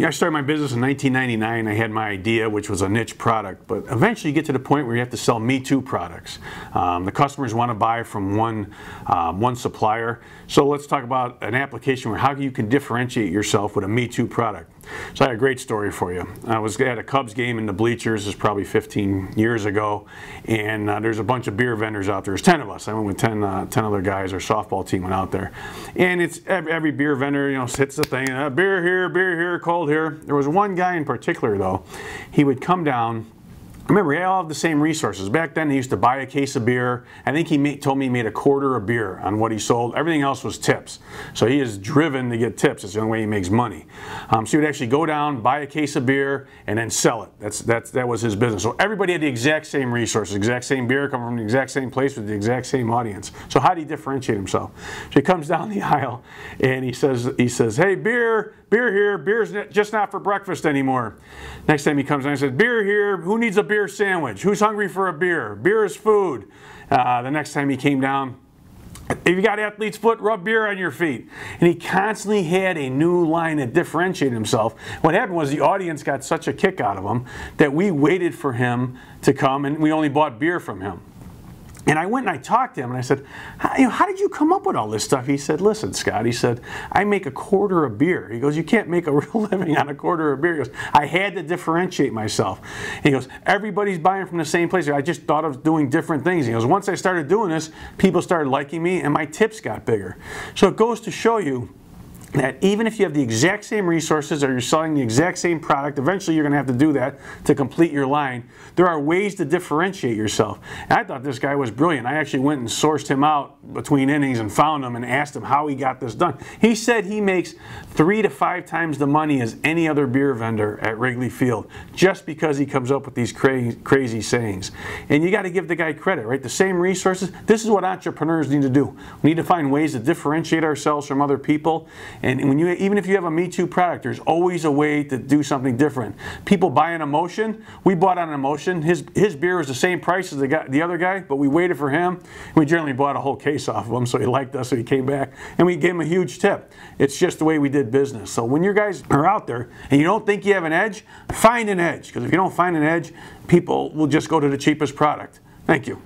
Yeah, I started my business in 1999. I had my idea, which was a niche product, but eventually you get to the point where you have to sell Me Too products. Um, the customers want to buy from one, um, one supplier. So let's talk about an application where how you can differentiate yourself with a Me Too product. So I had a great story for you. I was at a Cubs game in the bleachers, is probably 15 years ago, and uh, there's a bunch of beer vendors out there. There's 10 of us. I went with 10, uh, 10 other guys. Our softball team went out there. And it's every, every beer vendor, you know, hits the thing, uh, beer here, beer here, cold here. There was one guy in particular, though. He would come down Remember, we all have the same resources. Back then, he used to buy a case of beer. I think he made, told me he made a quarter of beer on what he sold. Everything else was tips. So he is driven to get tips. It's the only way he makes money. Um, so he would actually go down, buy a case of beer, and then sell it. That's, that's, that was his business. So everybody had the exact same resources, exact same beer, coming from the exact same place with the exact same audience. So how did he differentiate himself? So he comes down the aisle and he says, he says, hey, beer, beer here, beer's just not for breakfast anymore. Next time he comes in, I said, beer here, who needs a beer sandwich? Who's hungry for a beer? Beer is food. Uh, the next time he came down, if you got athlete's foot, rub beer on your feet. And he constantly had a new line that differentiated himself. What happened was the audience got such a kick out of him that we waited for him to come and we only bought beer from him. And I went and I talked to him and I said, how, you know, how did you come up with all this stuff? He said, listen, Scott, he said, I make a quarter of beer. He goes, you can't make a real living on a quarter of beer. He goes, I had to differentiate myself. He goes, everybody's buying from the same place. I just thought of doing different things. He goes, once I started doing this, people started liking me and my tips got bigger. So it goes to show you that even if you have the exact same resources or you're selling the exact same product, eventually you're going to have to do that to complete your line. There are ways to differentiate yourself. And I thought this guy was brilliant. I actually went and sourced him out between innings and found him and asked him how he got this done. He said he makes three to five times the money as any other beer vendor at Wrigley Field just because he comes up with these crazy, crazy sayings. And you got to give the guy credit, right? The same resources. This is what entrepreneurs need to do. We need to find ways to differentiate ourselves from other people and when you, even if you have a Me Too product, there's always a way to do something different. People buy an emotion. We bought on an emotion. His, his beer was the same price as the, guy, the other guy, but we waited for him. We generally bought a whole case off of him, so he liked us, so he came back. And we gave him a huge tip. It's just the way we did business. So when you guys are out there and you don't think you have an edge, find an edge. Because if you don't find an edge, people will just go to the cheapest product. Thank you.